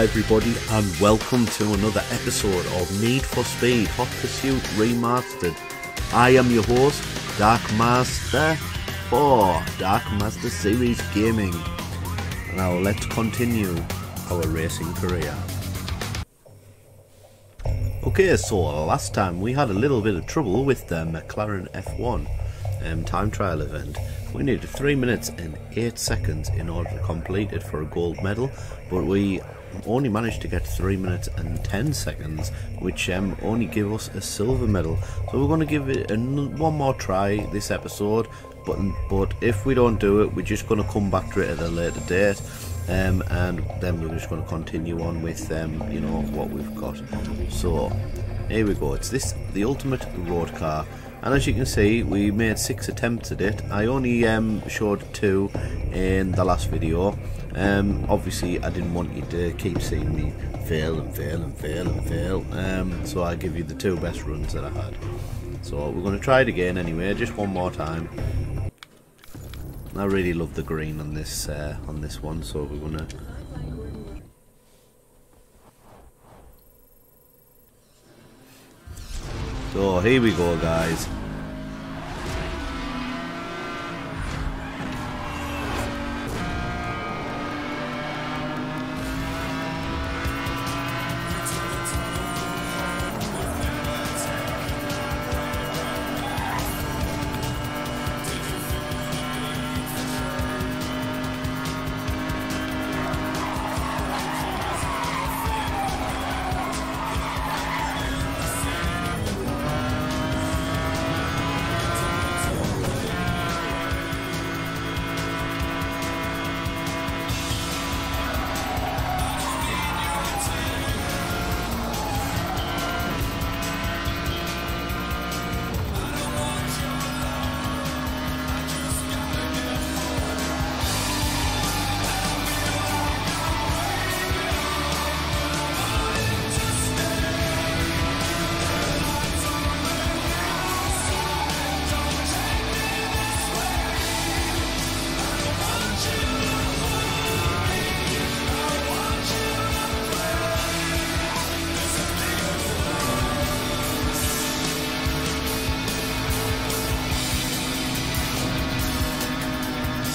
Everybody, and welcome to another episode of Need for Speed Hot Pursuit Remastered. I am your host, Dark Master for Dark Master Series Gaming. Now, let's continue our racing career. Okay, so last time we had a little bit of trouble with the McLaren F1 um, time trial event. We needed 3 minutes and 8 seconds in order to complete it for a gold medal, but we only managed to get 3 minutes and 10 seconds, which um, only gave us a silver medal. So we're going to give it one more try this episode, but, but if we don't do it, we're just going to come back to it at a later date. Um, and then we're just going to continue on with um, you know what we've got. So here we go. It's this the ultimate road car. And as you can see we made six attempts at it. I only um, showed two in the last video um, obviously I didn't want you to keep seeing me fail and fail and fail and fail. Um, so I give you the two best runs that I had. So we're going to try it again anyway just one more time. I really love the green on this uh, on this one so we're going to So here we go guys.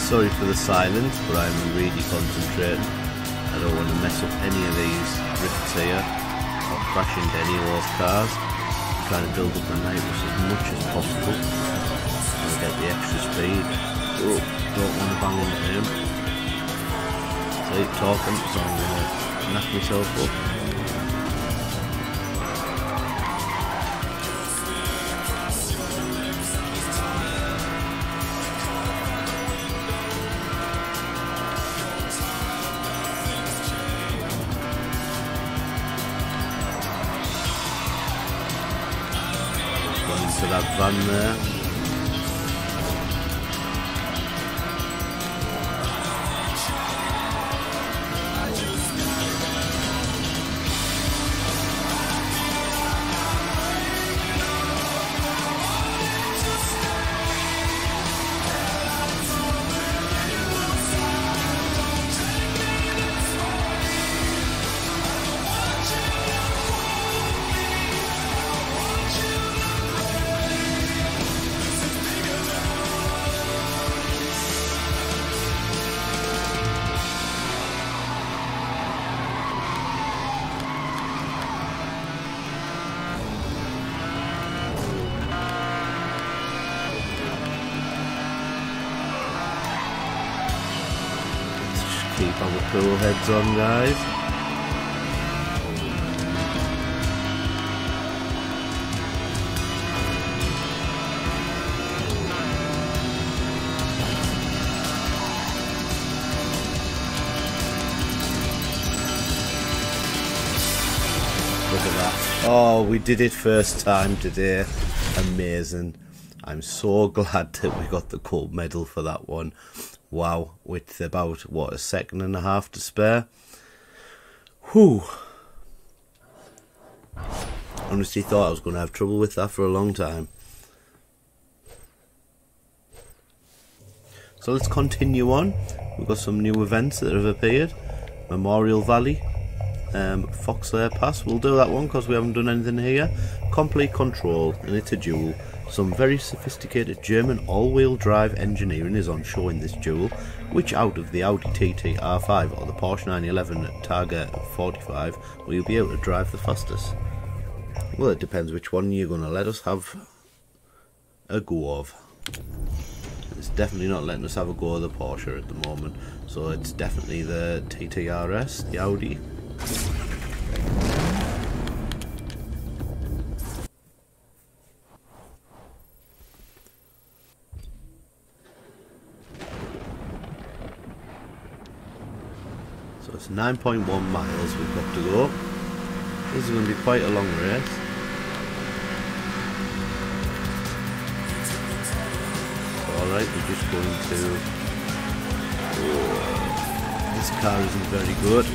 Sorry for the silence, but I'm really concentrating. I don't want to mess up any of these drifts here or crash into any of those cars. I'm trying to build up the nitros as much as possible and get the extra speed. Oh, don't want to bang into him. Keep talking, so I'm going to knock myself up. Heads on guys Look at that. Oh, we did it first time today. Amazing. I'm so glad that we got the gold medal for that one. Wow, with about, what, a second and a half to spare. Whew. Honestly thought I was going to have trouble with that for a long time. So let's continue on. We've got some new events that have appeared. Memorial Valley, um, Foxlair Pass. We'll do that one because we haven't done anything here. Complete control, and it's a duel. Some very sophisticated German all-wheel drive engineering is on show in this duel. Which out of the Audi TT RS or the Porsche 911 Targa 4S will you be able to drive the fastest? Well, it depends which one you're going to let us have a go of. It's definitely not letting us have a go of the Porsche at the moment, so it's definitely the TTRS, the Audi. So it's 9.1 miles we've got to go. This is going to be quite a long race. Alright, we're just going to... Oh, this car isn't very good.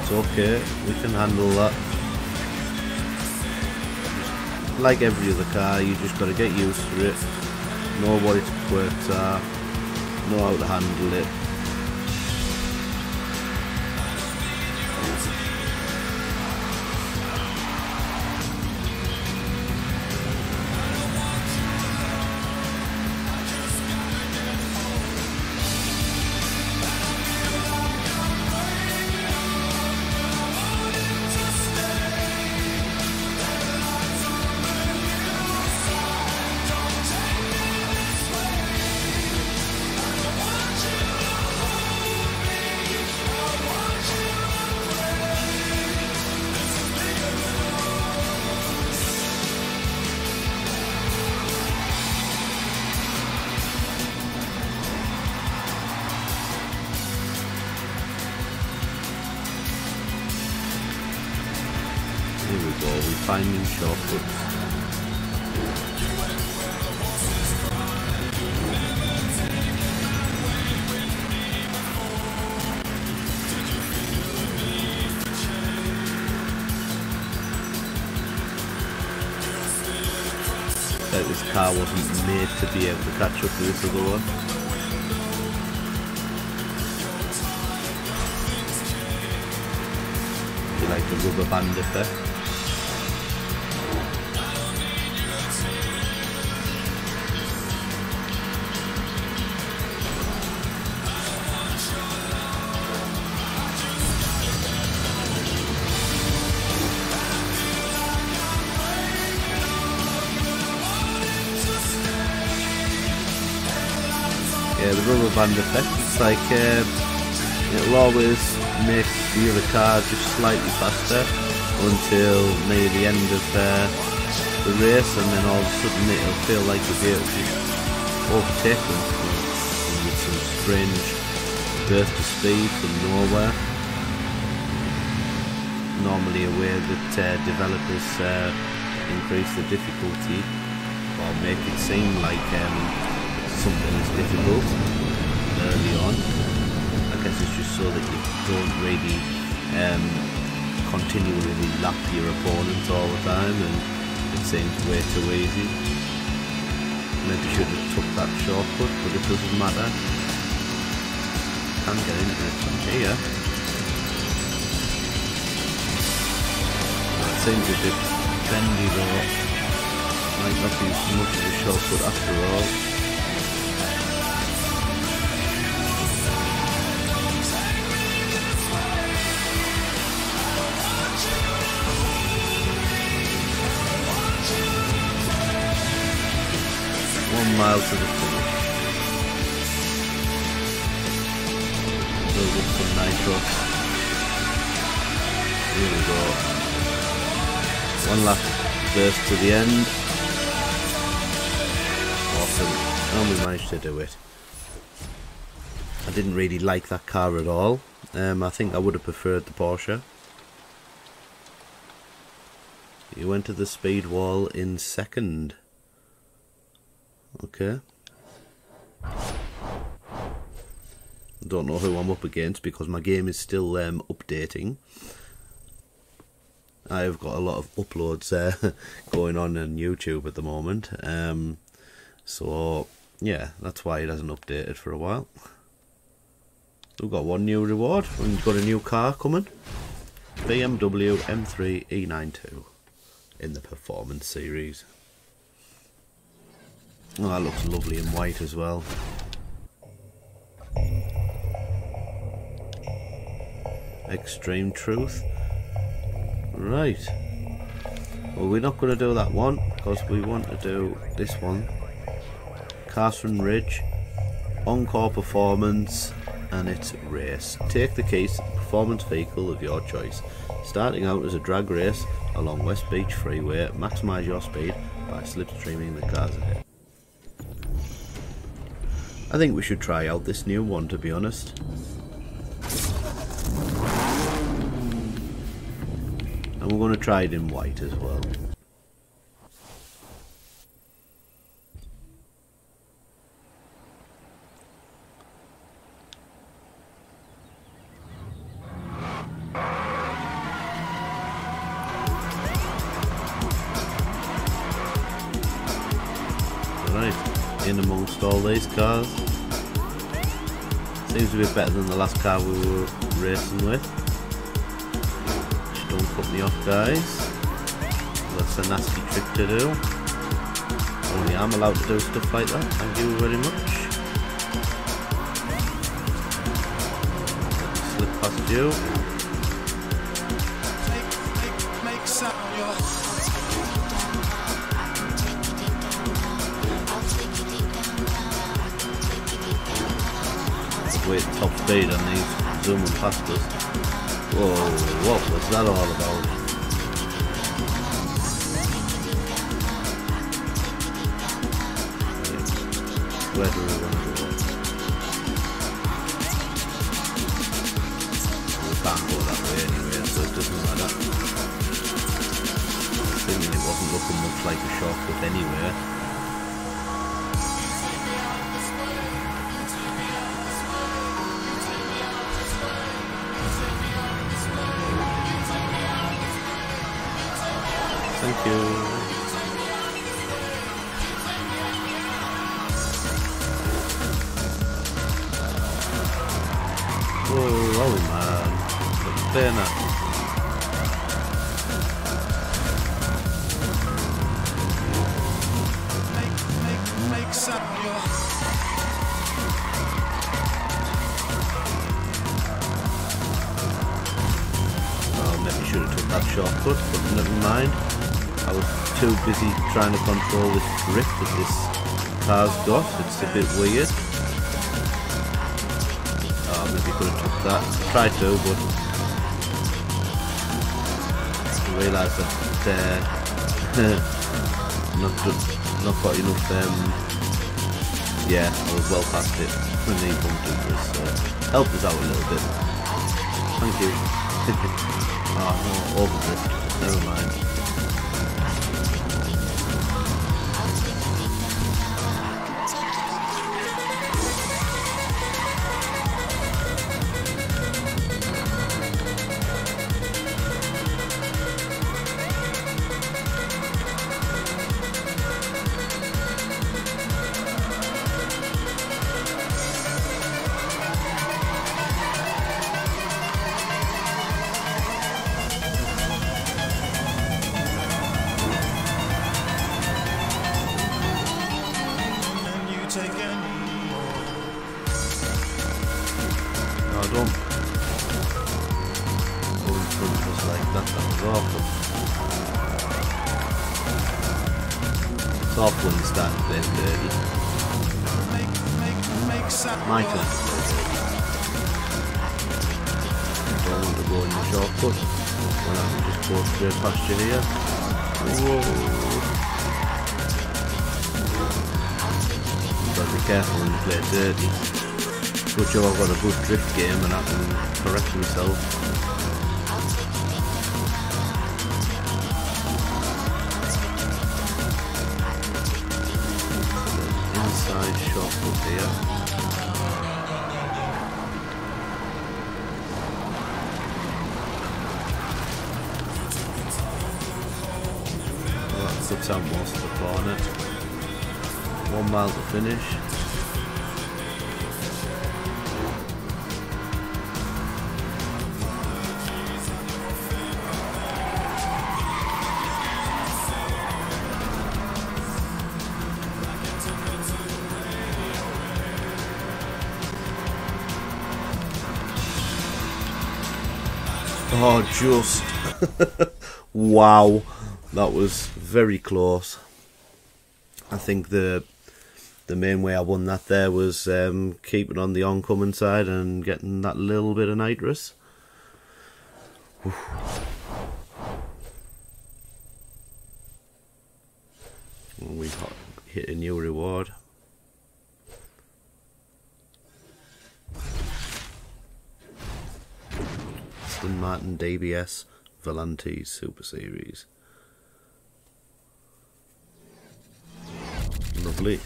It's okay, we can handle that. Like every other car, you just got to get used to it, its quirks are, know how to handle it, new shortcuts. Like this car wasn't made to be able to catch up with this other one. like a rubber band effect. Band effect, it's like, uh, it'll always make the other car just slightly faster until near the end of uh, the race and then all of a sudden it'll feel like you'll be able to some strange burst of speed from nowhere. Normally a way that uh, developers uh, increase the difficulty or make it seem like um, something is difficult early on. I guess it's just so that you don't really um, continually lap your opponents all the time and it seems way too easy. Maybe should have took that shortcut, but it doesn't matter. Can get into it from here. That seems a bit bendy though. Might not be much of a shortcut after all. One to the finish. Up some nitro. Here we go. One last burst to the end. Awesome. And we managed to do it. I didn't really like that car at all. Um, I think I would have preferred the Porsche. You went to the speed wall in second. Okay. Don't know who I'm up against because my game is still um, updating. I've got a lot of uploads uh, going on on YouTube at the moment. Um, so yeah, that's why it hasn't updated for a while. We've got one new reward. And we've got a new car coming. BMW M3 E92 in the Performance Series. Oh, that looks lovely in white as well. Extreme Truth. Right. Well, we're not going to do that one because we want to do this one. Carson Ridge, Encore Performance, and it's race. Take the keys to the performance vehicle of your choice. Starting out as a drag race along West Beach Freeway, maximise your speed by slipstreaming the cars ahead. I think we should try out this new one to be honest. And we're going to try it in white as well. The last car we were racing with. Don't put me off guys. That's a nasty trick to do. Only I'm allowed to do stuff like that. Thank you very much. Slip past you. Wait, top speed on these zooming past us. Whoa, what was that all about? Where do we want to go? We can't go that way anyway, so it doesn't matter. Thinking it wasn't looking much like a shortcut anywhere. That but never mind. I was too busy trying to control this drift that this car's got. It's a bit weird. Oh, maybe could have took that. Tried to, but I realised that uh, not not got enough. Um, yeah, I was well past it when they bumped into us. So helped us out a little bit. Thank you. oh no, overdrift. Never mind. Careful you play dirty. Good job I've got a good drift game and I can correct myself. Inside shot up here. Well, that cuts out most of the corner. One mile to finish. Oh, just. wow. That was very close. I think the the main way I won that there was um, keeping on the oncoming side and getting that little bit of nitrous. We've hit a new reward. Aston Martin DBS Volantes Super Series. Lovely.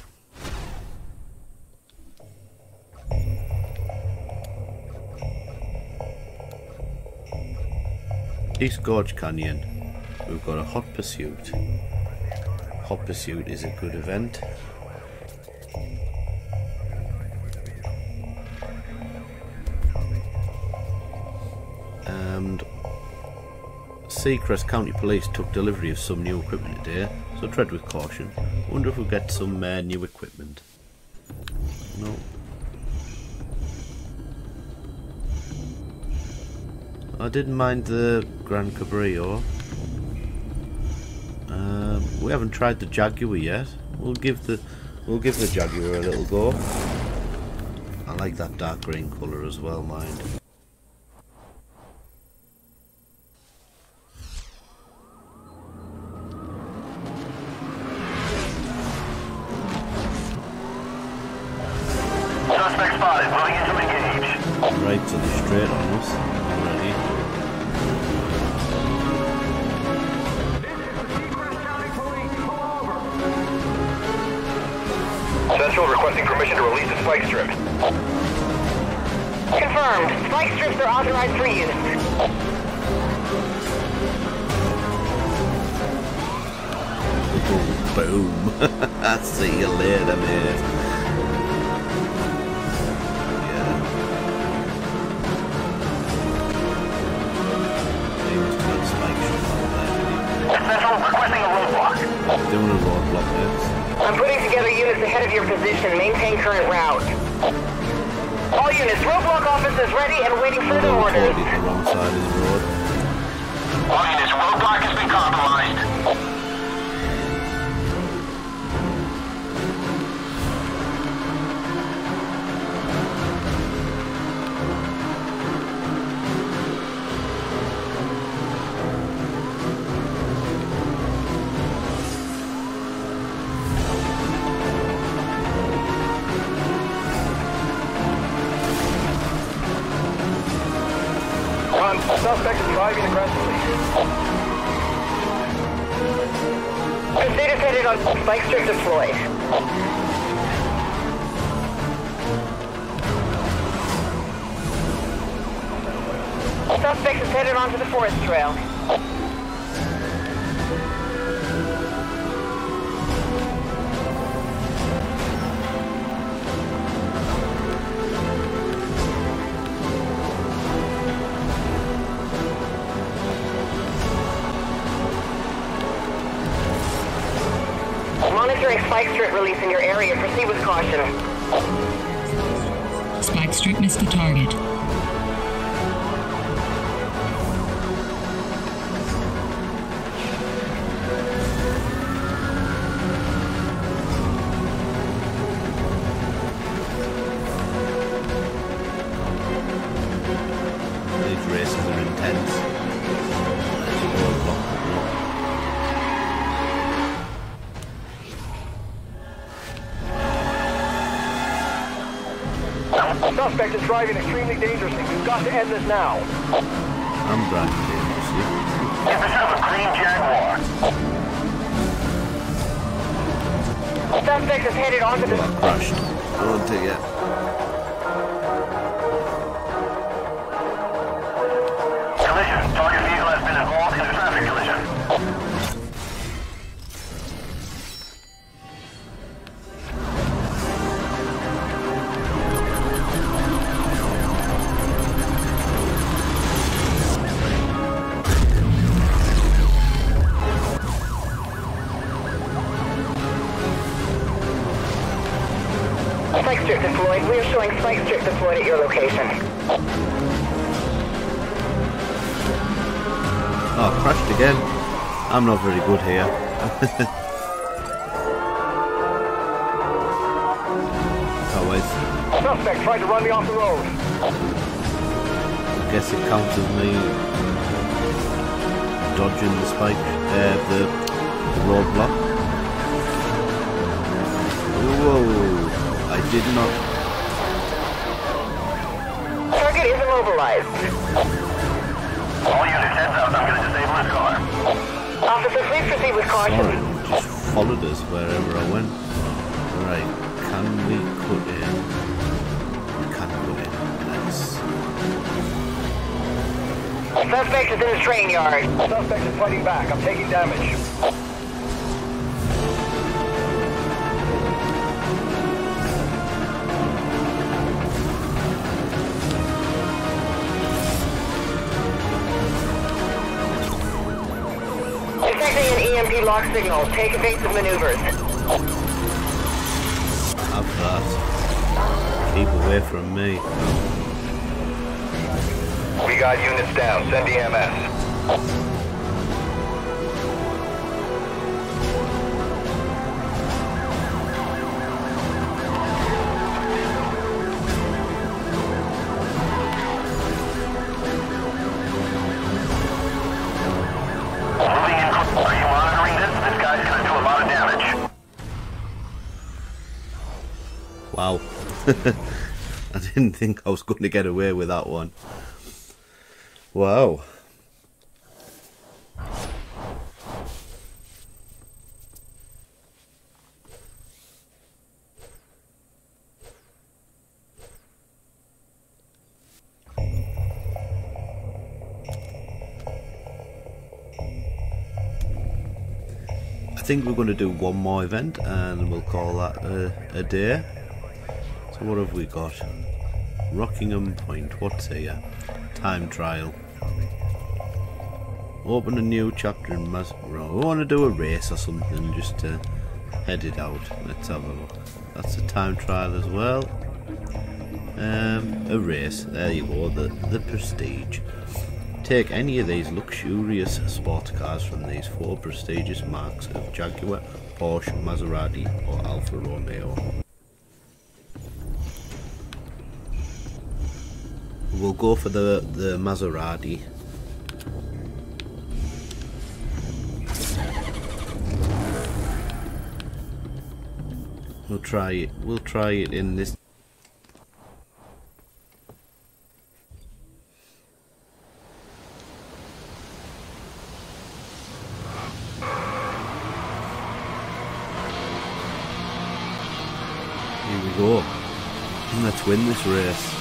East Gorge Canyon, we've got a Hot Pursuit. Hot Pursuit is a good event. Seacrest County Police took delivery of some new equipment today, so tread with caution. Wonder if we'll get some uh, new equipment. No. I didn't mind the Grand Cabrio. Um, we haven't tried the Jaguar yet. We'll give the we'll give the Jaguar a little go. I like that dark green colour as well, mind. Did he? Doing a roadblock there. I'm putting together units ahead of your position. Maintain current route. All units, roadblock office is ready and waiting further Although orders. the wrong side of the road. All units, roadblock has been compromised. Suspect is headed onto the forest trail. Monitoring spike strip release in your area. Proceed with caution. Spike strip missed the target. Driving extremely dangerously. We've got to end this now. I'm driving dangerously. Get this out of a green Jaguar. Suspect is headed onto the... Well, I crashed. Oh deployed at your location. Oh, crashed again. I'm not very good here. oh, wait. Suspect tried to run me off the road. I guess it counts as me dodging the spike, uh, the, the roadblock. Whoa! I did not. Target is immobilized. All units, heads up. I'm going to disable this car. Officer, please proceed with caution. Sorry, just followed us wherever I went. Right, can we cut in? We can cut in. Nice. Suspect is in the train yard. Suspect is fighting back. I'm taking damage. Lock signal. Take evasive maneuvers. Have that. Uh, keep away from me. We got units down. Send EMS. I didn't think I was going to get away with that one. Wow. I think we're going to do one more event and we'll call that a, a day. So what have we got? Rockingham Point, what's here? Time trial. Open a new chapter in Mas... Right, we want to do a race or something just to head it out. Let's have a look. That's a time trial as well. Um, a race, there you go, the, the Prestige. Take any of these luxurious sports cars from these four prestigious marques of Jaguar, Porsche, Maserati or Alfa Romeo. We'll go for the, the Maserati. We'll try it. We'll try it in this. Here we go. Let's win this race.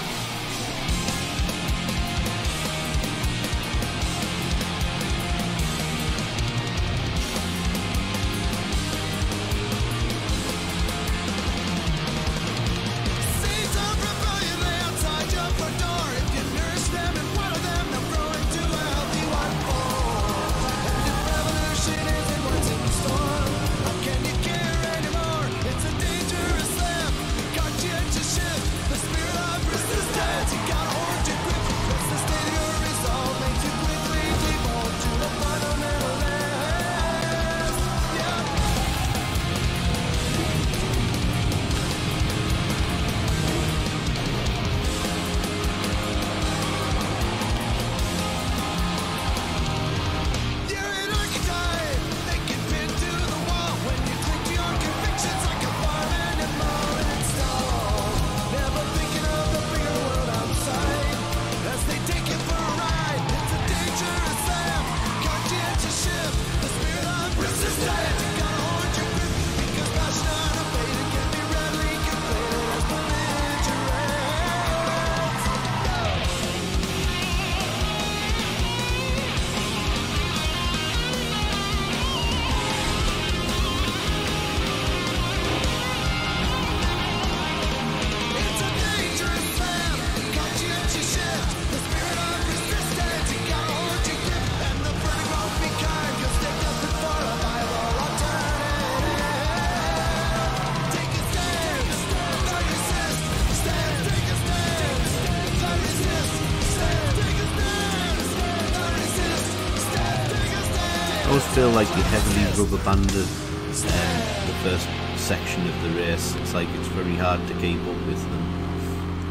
Like you heavily rubber banded um, the first section of the race. It's like it's very hard to keep up with them,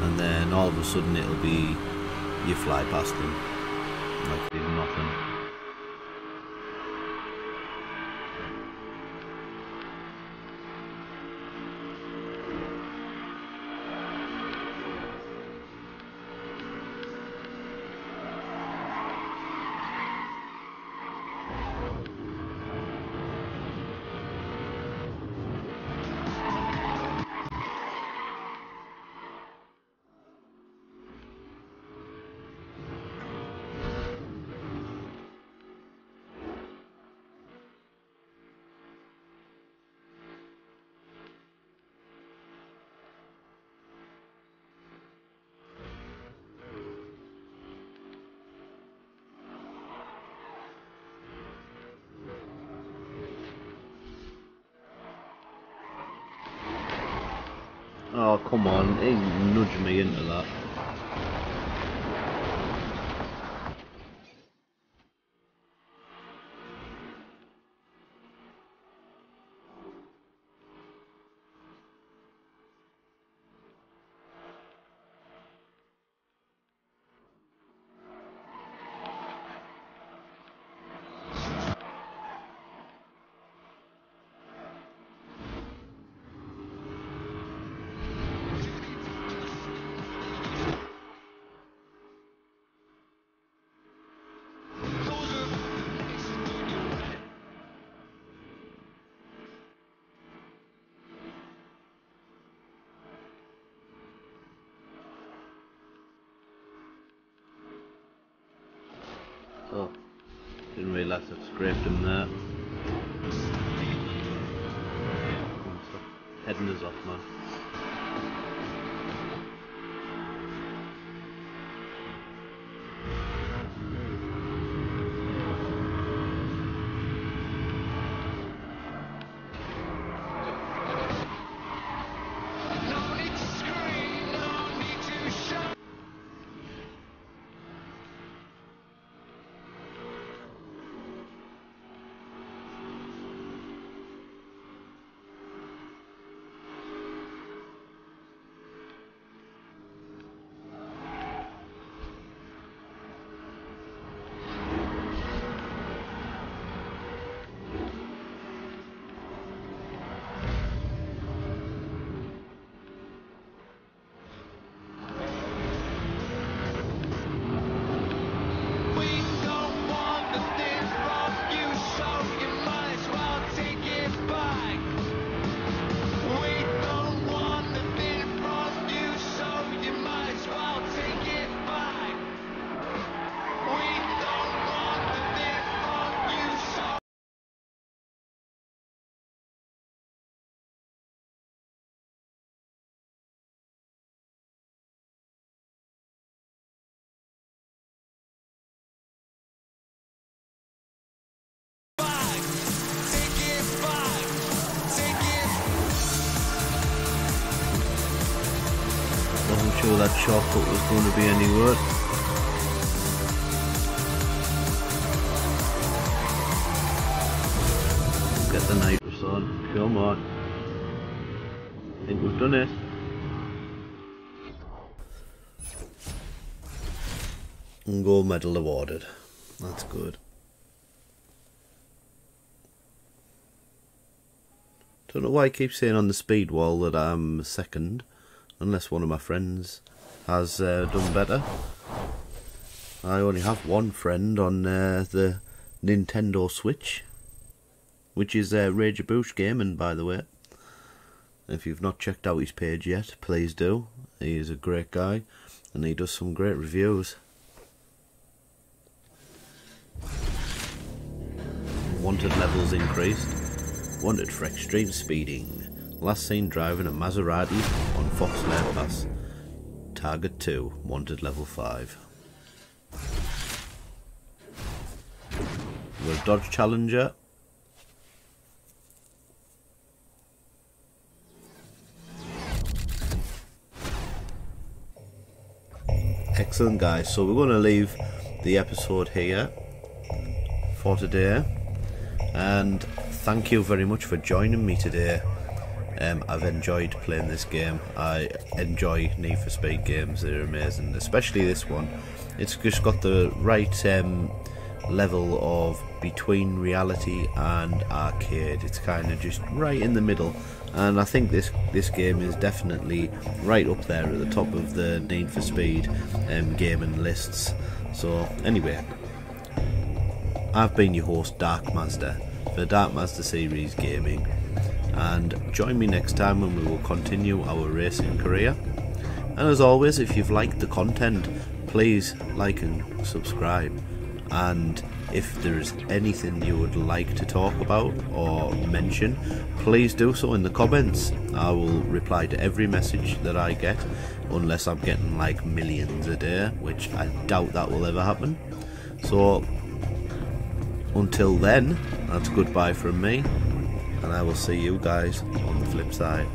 and then all of a sudden it'll be you fly past them like nothing. He nudged me into that. I'd scraped him there. Heading us off, man. That shortcut was going to be any worse. Get the nitrous on. Come on. I think we've done it. Gold medal awarded. That's good. Don't know why I keep saying on the speed wall that I'm second, unless one of my friends has uh, done better. I only have one friend on uh, the Nintendo Switch, which is uh, Rage Boosh Gaming, by the way. If you've not checked out his page yet, please do. He is a great guy, and he does some great reviews. Wanted levels increased. Wanted for extreme speeding. Last seen driving a Maserati on Foxlare Pass. Target 2, wanted level 5. We're Dodge Challenger. Excellent guys, so we're going to leave the episode here for today. and thank you very much for joining me today. Um, I've enjoyed playing this game. I enjoy Need for Speed games; they're amazing, especially this one. It's just got the right um, level of between reality and arcade. It's kind of just right in the middle, and I think this this game is definitely right up there at the top of the Need for Speed um, gaming lists. So anyway, I've been your host Dark Mazda for Dark Mazda Series Gaming, and join me next time when we will continue our racing career. And as always, if you've liked the content, please like and subscribe. And if there's anything you would like to talk about or mention, please do so in the comments. I will reply to every message that I get, unless I'm getting like millions a day, which I doubt that will ever happen. So, until then, that's goodbye from me, and I will see you guys on the flip side.